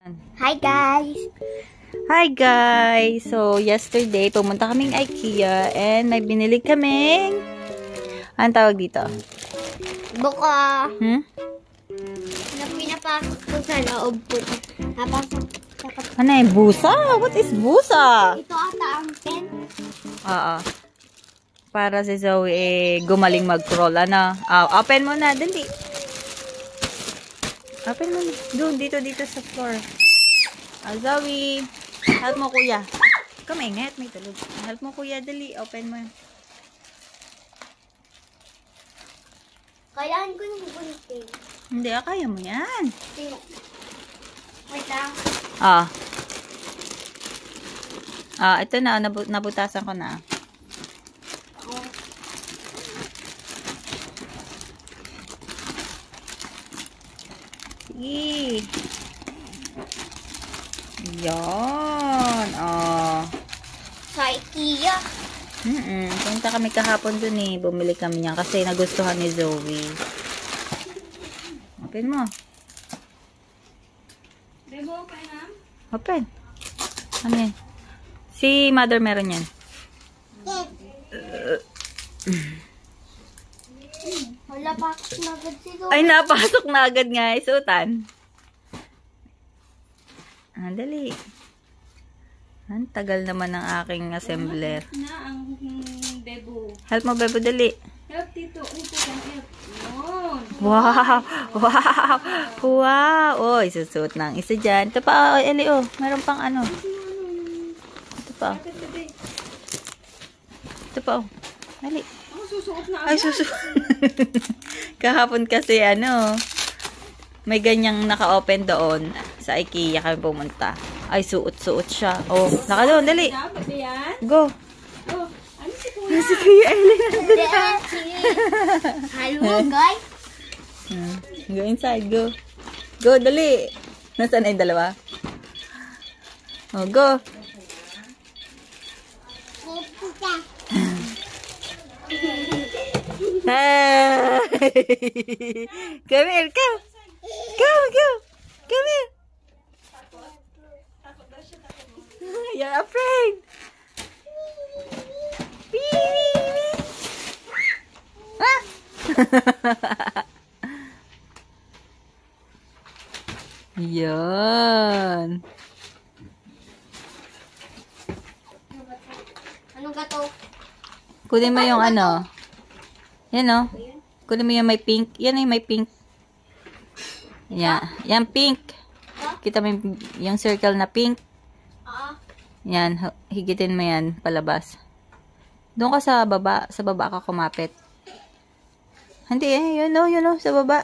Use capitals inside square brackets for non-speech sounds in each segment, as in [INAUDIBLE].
Hi guys! Hi guys! So, yesterday, pumunta kaming IKEA and may binili kaming anong tawag dito? Buka Hmm? na pinapasok ko sa loob po. Napasok Ano eh? Busa? What is busa? Ito ata ang pen. Oo. Para si Zoe eh, gumaling mag-crawl. Ano? Ah, open mo na. Dali. Open mo. Doon, dito, dito sa floor. Ah, Zoe. Help mo, kuya. Kamingit, may tulog. Help mo, kuya. Dali. Open mo. Kailangan ko ng gunting. Hindi, ah, kaya mo yan. Wait lang. Ah. Ah, ito na. Nabu nabutasan ko na. Sige. Yan. Ah. Sa IKEA. Mm-mm. Punta kami kahapon dun eh. Bumili kami niyan kasi nagustuhan ni Zoe. Open mo. Open. Ano yan? Si mother meron yan. Wala pa ako nagad si Zoe. Ay, napasok na agad nga. eh. Sutan. Ah, dali. Ang tagal naman ng aking assembler. na ang bebo. Help mo, Bebo, dali. Help dito. Ito lang help. Wow! Wow! Wow! Oh, isusuot na ang isa dyan. Ito pa, oh, Eli, oh. Meron pang ano. Ito pa? Ito pa, oh. Dali. Susuot na Ay, susu. [LAUGHS] Kahapon kasi, ano, may ganyang naka-open doon. Sa IKEA kami pumunta. Ay, suot-suot siya. Oh, naka doon, dali. Go. Oh, ano si kuya? [LAUGHS] Si Kuya Eli nandun na. Hello guys. Hmm. Go inside, go. Go, dali. Nasaan na yung dalawa? Oh, go. Hi! come here, come. Come, come. Come here. You're afraid. Ah! Yan. Anong gato? Kunin mo yung ano. Yan o. Kunin mo yung may pink. Yan yung may pink. Yan. Yan pink. Kita mo yung, yung circle na pink. Yan. Higitin mo yan palabas. Doon ka sa baba. Sa baba ka kumapit. Hindi eh. Yun o. Yun o. Sa baba.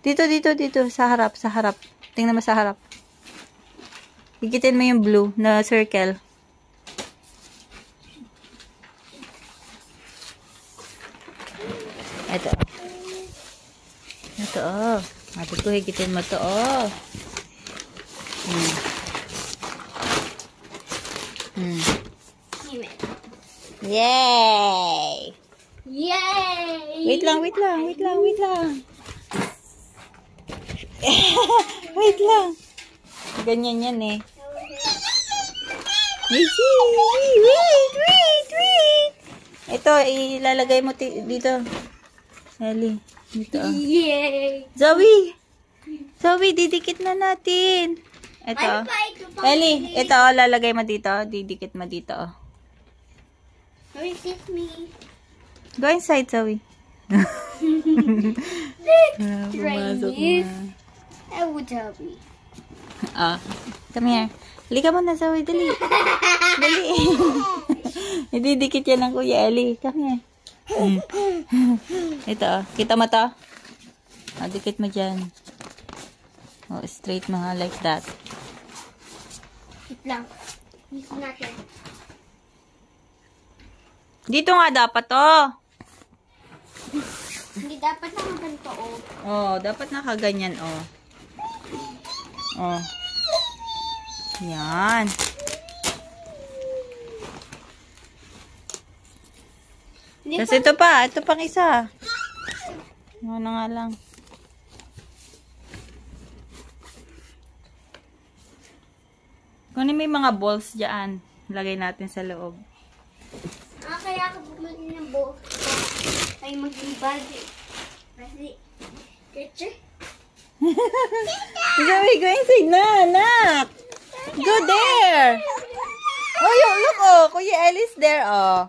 Dito, dito, dito. Sa harap. Sa harap. Tingnan mo sa harap. Higitin mo yung blue na circle. Ito, oh. Ate ko, higitin mo to, oh. Hmm. Hmm. Yay! Yay! Wait lang, wait lang, wait lang, wait lang. [LAUGHS] wait lang. Ganyan yan eh. Wait, wait, wait, wait. Ito, ilalagay mo dito. Ellie, dito. oh. Yay! Zoe! Zoe, didikit na natin. Ito. Ano pa ito pa? Ellie, ito, oh, lalagay mo dito. Didikit mo dito. oh. Resist me. Go inside, Zoe. [LAUGHS] Ah, pumasok na. I would help me. Ah, come here. Halika mo na, Zoe. Dali. [LAUGHS] Dali. [LAUGHS] Ididikit yan ng Kuya Ellie. Come here. Mm. Ito, oh. Kita mo to? Ah, dikit mo dyan. Oh, straight mo nga like that. Wait lang. Miss natin. Dito nga dapat to. Hindi dapat naman ganito, oh. Oh, dapat nakaganyan, oh. Oh. Yan. Kasi ito pa, ito pang isa. Ano na nga lang. Kunin yung mga balls dyan. Lagay natin sa loob. Ah, kaya ako bumili ng buo. Ay, maging body. Kasi, teacher. Zoe, go inside na, anak. Go there. Oh, look, oh. Kuya Ellis there, oh.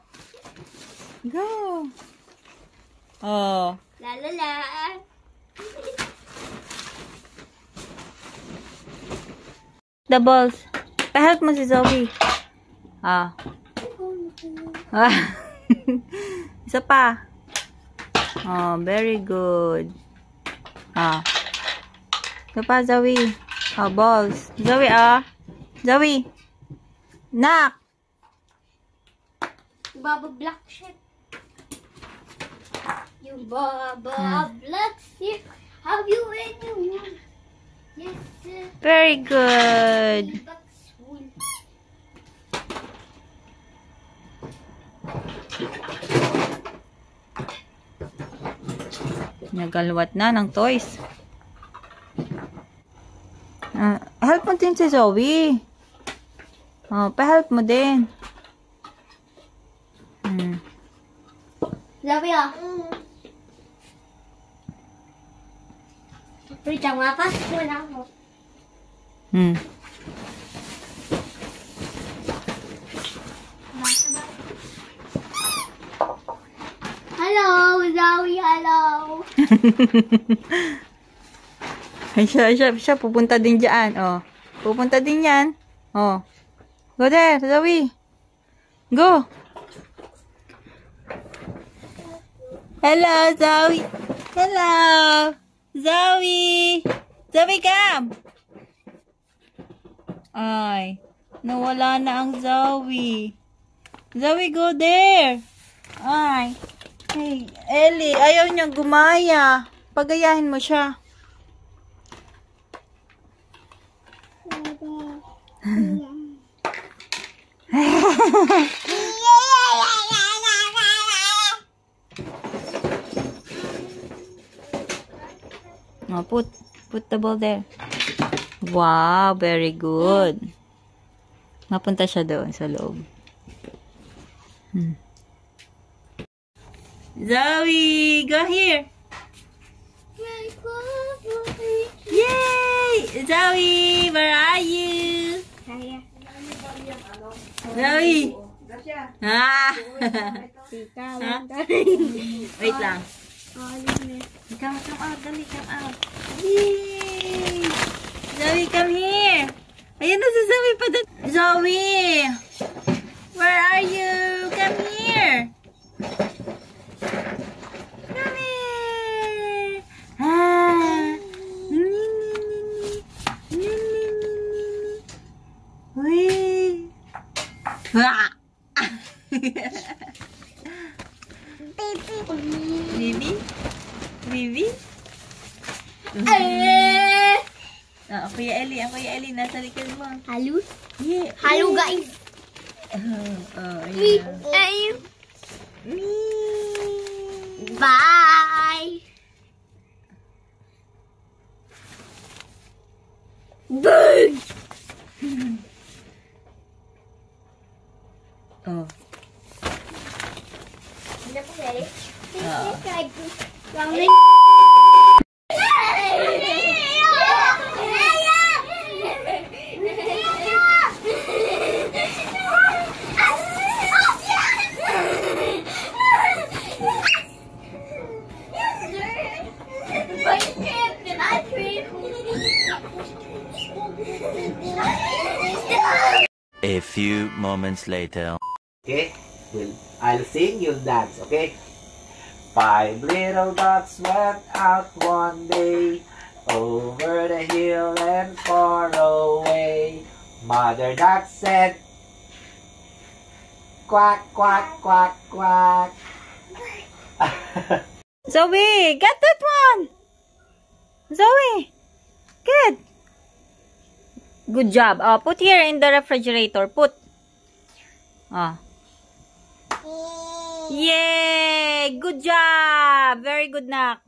Go. Oh. La la la. The balls. Pa-help mo si Zoe. Ah. Ah. [LAUGHS] Isa pa. Oh, very good. Ah. Isa pa, Zoe. Oh, balls. Zoe, ah. Zoe. Nak. Baba Black Sheep. Yung Baba Black Sheep. Have you anyone? Yes, sir. Very good. Nagalwat na ng toys. Ah, help mo din si Zoe. Oh, pa-help mo din. Hmm. Sabi ah. Pero dyan nga pa, wala ako. Hmm. Hello, Zoe, hello. [LAUGHS] Ay, siya, siya, siya, pupunta din dyan. Oh. Pupunta din yan. Oh. Go there, Zoe. Go. Hello, Zoe. Hello. Zoe. Zoe, come. Ay, nawala na ang Zoe. Zoe, go there. Ay. Hey, Ellie, ayaw niya gumaya. Pagayahin mo siya. [LAUGHS] Oh, put, put the ball there. Wow, very good. Mapunta siya doon sa loob. Hmm. Zoe, go here. Yay! Zoe, where are you? Zoe! Ah! [LAUGHS] Wait lang. Come, come out, dali, come out. Yay! Zoe, come here. Ayan na si Zoe pa doon. Zoe! Where are you? Come here. Come here. Ah. Ni, ni, ni, ni. Ni, ni, ni, ni, ni. Uy. Ah. Bibi? Bibi? Eh! Ah, Kuya Ellie, ang Kuya Ellie, nasa likod mo. Halo? Yeah. Halo guys. Oh, oh, Me. ayan. Ay. Me. Bye. Bye. Few moments later. Okay? We'll, I'll sing, you'll dance, okay? Five little ducks went out one day over the hill and far away. Mother duck said, quack, quack, quack, quack. [LAUGHS] Zoe, get that one. Zoe, good. Good job. Oh, put here in the refrigerator. Put. Oh. Yay! Good job! Very good, Nak.